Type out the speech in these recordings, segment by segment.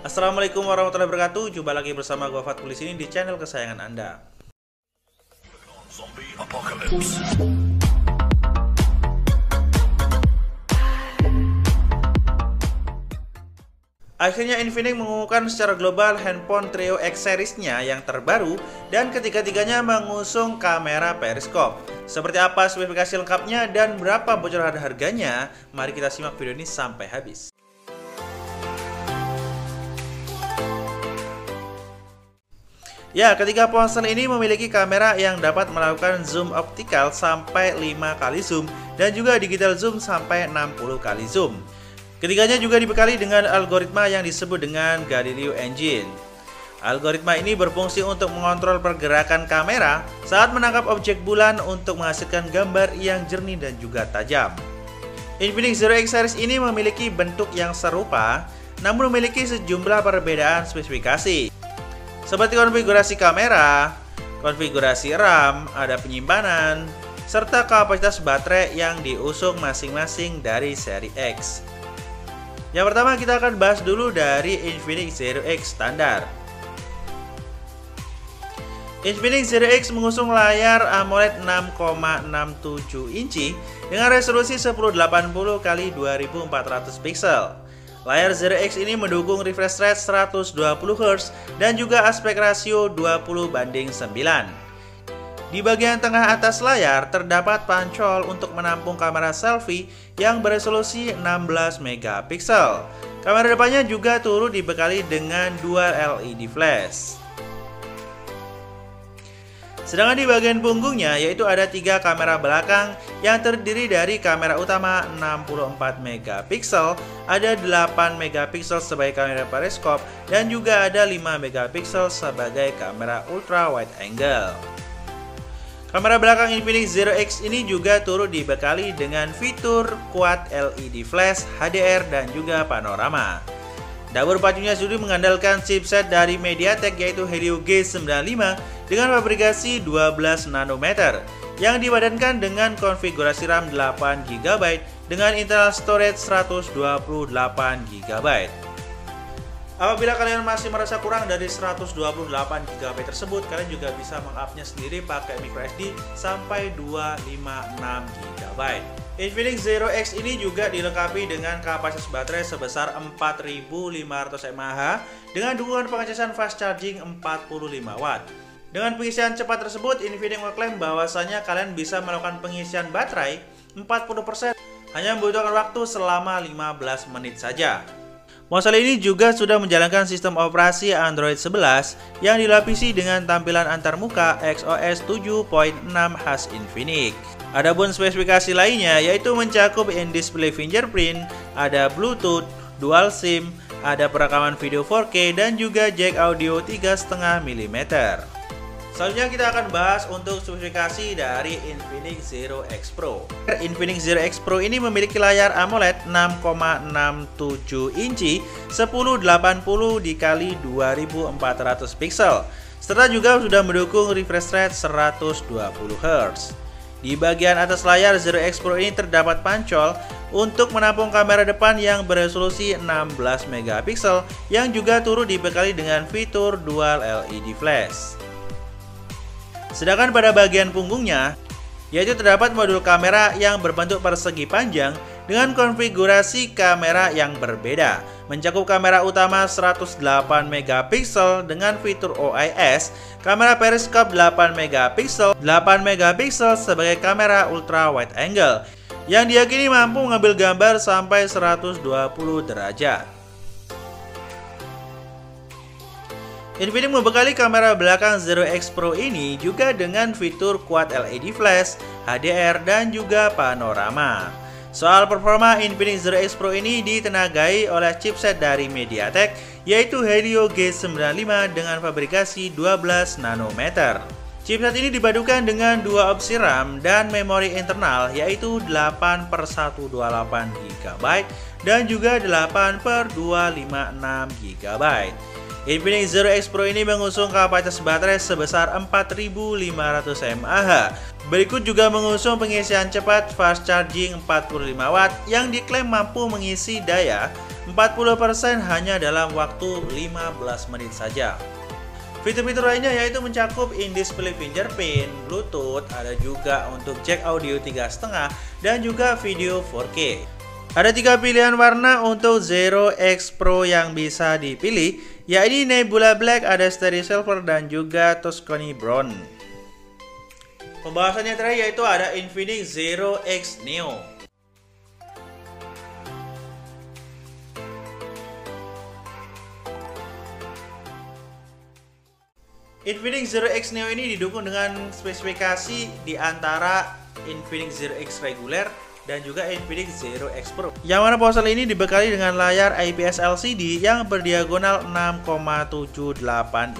Assalamualaikum warahmatullahi wabarakatuh. Jumpa lagi bersama gue Fatul di sini di channel kesayangan Anda. Akhirnya Infinix mengumumkan secara global handphone Trio X series-nya yang terbaru dan ketiga-tiganya mengusung kamera periskop. Seperti apa spesifikasi lengkapnya dan berapa bocoran harganya? Mari kita simak video ini sampai habis. Ya, ketiga ponsel ini memiliki kamera yang dapat melakukan zoom optikal sampai 5 kali zoom dan juga digital zoom sampai 60 kali zoom. Ketiganya juga dibekali dengan algoritma yang disebut dengan Galileo Engine. Algoritma ini berfungsi untuk mengontrol pergerakan kamera saat menangkap objek bulan untuk menghasilkan gambar yang jernih dan juga tajam. Infinix Zero X series ini memiliki bentuk yang serupa, namun memiliki sejumlah perbedaan spesifikasi. Seperti konfigurasi kamera, konfigurasi RAM, ada penyimpanan, serta kapasitas baterai yang diusung masing-masing dari seri X. Yang pertama kita akan bahas dulu dari Infinix Zero X standar. Infinix Zero X mengusung layar AMOLED 6,67 inci dengan resolusi 1080 x 2400 pixel. Layar Zero X ini mendukung refresh rate 120 Hz dan juga aspek rasio 20 banding 9. Di bagian tengah atas layar terdapat pancol untuk menampung kamera selfie yang beresolusi 16 megapiksel. Kamera depannya juga turut dibekali dengan dual LED flash. Sedangkan di bagian punggungnya yaitu ada tiga kamera belakang yang terdiri dari kamera utama 64 megapiksel, ada 8 megapiksel sebagai kamera periskop dan juga ada 5 megapiksel sebagai kamera ultra wide angle. Kamera belakang Infinix Zero X ini juga turut dibekali dengan fitur Quad LED flash, HDR, dan juga panorama. Dapur pacunya sudah mengandalkan chipset dari MediaTek yaitu Helio G95 dengan fabrikasi 12 nanometer yang dipadankan dengan konfigurasi RAM 8 GB dengan internal storage 128 GB. Apabila kalian masih merasa kurang dari 128 GB tersebut, kalian juga bisa mengupnya sendiri pakai microSD sampai 256 GB. Infinix Zero X ini juga dilengkapi dengan kapasitas baterai sebesar 4500 mAh dengan dukungan pengecasan fast charging 45 Watt. Dengan pengisian cepat tersebut, Infinix mengklaim bahwasanya kalian bisa melakukan pengisian baterai 40% hanya membutuhkan waktu selama 15 menit saja. Ponsel ini juga sudah menjalankan sistem operasi Android 11 yang dilapisi dengan tampilan antarmuka XOS 7.6 khas Infinix. Adapun spesifikasi lainnya yaitu mencakup in-display fingerprint, ada Bluetooth, dual SIM, ada perekaman video 4K dan juga jack audio 3,5 mm. Selanjutnya kita akan bahas untuk spesifikasi dari Infinix Zero X Pro. Infinix Zero X Pro ini memiliki layar AMOLED 6,67 inci 1080 dikali 2400 pixel serta juga sudah mendukung refresh rate 120 Hz. Di bagian atas layar Zero X Pro ini terdapat pancol untuk menampung kamera depan yang beresolusi 16 megapiksel yang juga turut dibekali dengan fitur dual LED flash. Sedangkan pada bagian punggungnya, yaitu terdapat modul kamera yang berbentuk persegi panjang dengan konfigurasi kamera yang berbeda. Mencakup kamera utama 108 megapiksel dengan fitur OIS, kamera periskop 8 megapiksel, 8 megapiksel sebagai kamera ultra wide angle yang diyakini mampu mengambil gambar sampai 120 derajat. Infinix membekali kamera belakang Zero X Pro ini juga dengan fitur Quad LED flash, HDR, dan juga panorama. Soal performa Infinix Zero X Pro ini ditenagai oleh chipset dari MediaTek yaitu Helio G95 dengan fabrikasi 12 nanometer. Chipset ini dipadukan dengan dua opsi RAM dan memori internal yaitu 8 per 128 GB dan juga 8 per 256 GB. Infinix Zero X Pro ini mengusung kapasitas baterai sebesar 4500 mAh. Berikut juga mengusung pengisian cepat fast charging 45 watt yang diklaim mampu mengisi daya 40% hanya dalam waktu 15 menit saja. Fitur-fitur lainnya yaitu mencakup in-display fingerprint, Bluetooth, ada juga untuk jack audio 3.5 dan juga video 4K. Ada tiga pilihan warna untuk Zero X Pro yang bisa dipilih, yaitu Nebula Black, ada Starry Silver, dan juga Tuscany Brown. Pembahasannya terakhir yaitu ada Infinix Zero X Neo. Infinix Zero X Neo ini didukung dengan spesifikasi di antara Infinix Zero X reguler dan juga Infinix Zero X Pro. Yang mana ponsel ini dibekali dengan layar IPS LCD yang berdiagonal 6,78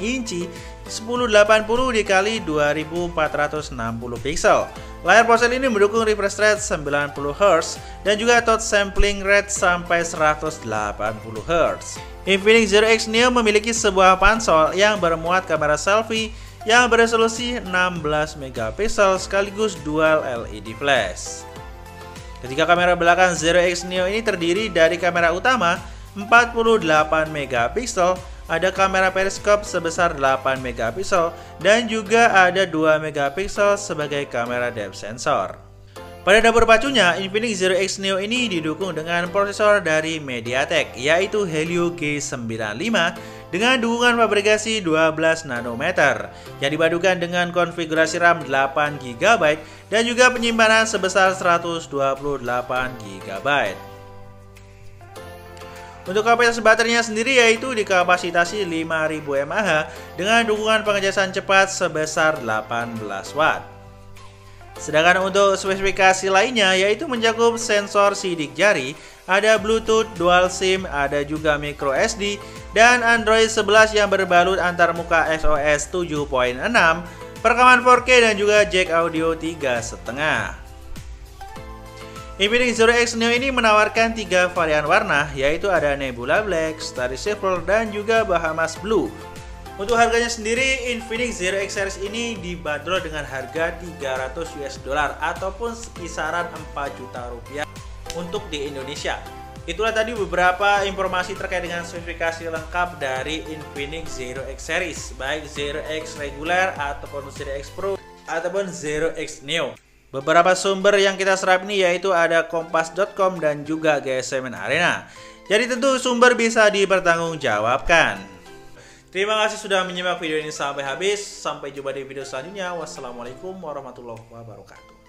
inci 1080 dikali 2460 pixel. Layar ponsel ini mendukung refresh rate 90 Hz dan juga touch sampling rate sampai 180 Hz. Infinix Zero X Neo memiliki sebuah pansel yang bermuat kamera selfie yang beresolusi 16 megapiksel sekaligus dual LED flash. Ketika kamera belakang Zero X Neo ini terdiri dari kamera utama 48 megapiksel, ada kamera periskop sebesar 8 megapiksel dan juga ada 2 megapiksel sebagai kamera depth sensor. Pada dapur pacunya, Infinix Zero X Neo ini didukung dengan prosesor dari MediaTek, yaitu Helio G95 dengan dukungan fabrikasi 12 nanometer yang dipadukan dengan konfigurasi RAM 8 GB dan juga penyimpanan sebesar 128 GB. Untuk kapasitas baterainya sendiri yaitu dikapasitasi 5000 mAh dengan dukungan pengecasan cepat sebesar 18 watt. Sedangkan untuk spesifikasi lainnya yaitu mencakup sensor sidik jari, ada Bluetooth, dual SIM, ada juga micro SD, dan Android 11 yang berbalut antar muka SOS 7.6, perekaman 4K dan juga jack audio 3.5. Infinix Zero X Neo ini menawarkan tiga varian warna, yaitu ada Nebula Black, Starry Silver, dan juga Bahamas Blue. Untuk harganya sendiri, Infinix Zero X Series ini dibanderol dengan harga 300 US dollar ataupun kisaran 4 juta rupiah untuk di Indonesia. Itulah tadi beberapa informasi terkait dengan spesifikasi lengkap dari Infinix Zero X Series, baik Zero X reguler ataupun Zero X Pro ataupun Zero X Neo. Beberapa sumber yang kita serap ini yaitu ada kompas.com dan juga GSMN Arena. Jadi tentu sumber bisa dipertanggungjawabkan. Terima kasih sudah menyimak video ini sampai habis. Sampai jumpa di video selanjutnya. Wassalamualaikum warahmatullahi wabarakatuh.